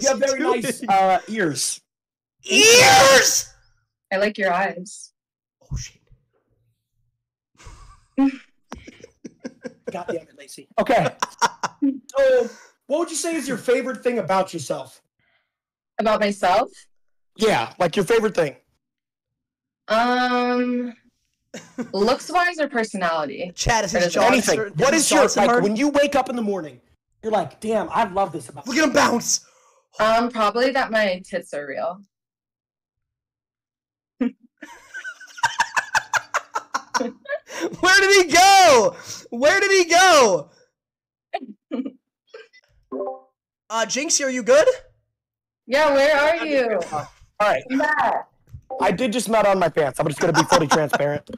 You have very nice uh, ears. ears. I like your eyes. Oh shit. God damn it, Lacy. Okay. so, what would you say is your favorite thing about yourself? About myself? Yeah, like your favorite thing. Um, looks wise or personality? Chad is That his. Anything. is What his is your Johnson like when you wake up in the morning? You're like, damn, I love this about. Look at him bounce. Um, probably that my tits are real. Where did he go? Where did he go? Uh, Jynxzi, are you good? Yeah, where are you? All right, Yeah. I did just nut on my pants. I'm just gonna be fully transparent.